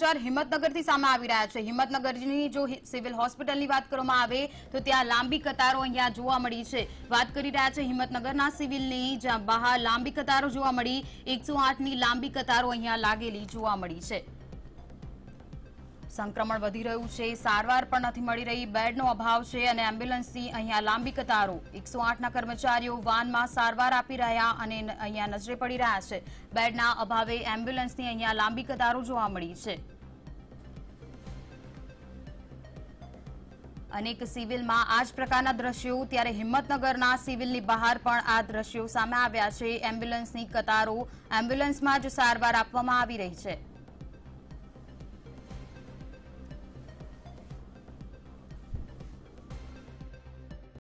સમાચાર હિંમતનગરથી સામે આવી રહ્યા છે. હિંમતનગરની જો સિવિલ હોસ્પિટલની વાત કરવામાં આવે, તો ત્યાં લાંબી કતારો અહીંયા જોવા મળી છે. વાત કરી રહ્યા છે હિંમતનગરના સિવિલની, જ્યાં બહાર લાંબી કતારો જોવા મળી. એકસો ની લાંબી કતારો અહીંયા લાગેલી જોવા મળી છે. સંક્રમણ વધી રહ્યું છે. સારવાર પણ નથી મળી રહી. બેડનો અભાવ છે અને એમ્બ્યુલન્સની અહીંયા લાંબી કતારો. એકસો આઠના કર્મચારીઓ વાનમાં સારવાર આપી રહ્યા અને અહીંયા નજરે પડી રહ્યા છે. બેડના અભાવે એમ્બ્યુલન્સની અહીંયા લાંબી કતારો જોવા મળી છે. અનેક સિવિલમાં આ જ પ્રકારના દ્રશ્યો. ત્યારે હિંમતનગરના સિવિલની બહાર પણ આ દ્રશ્યો સામે આવ્યા છે. એમ્બ્યુલન્સની કતારો, એમ્બ્યુલન્સમાં જ સારવાર આપવામાં આવી રહી છે.